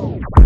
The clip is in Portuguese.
Oh.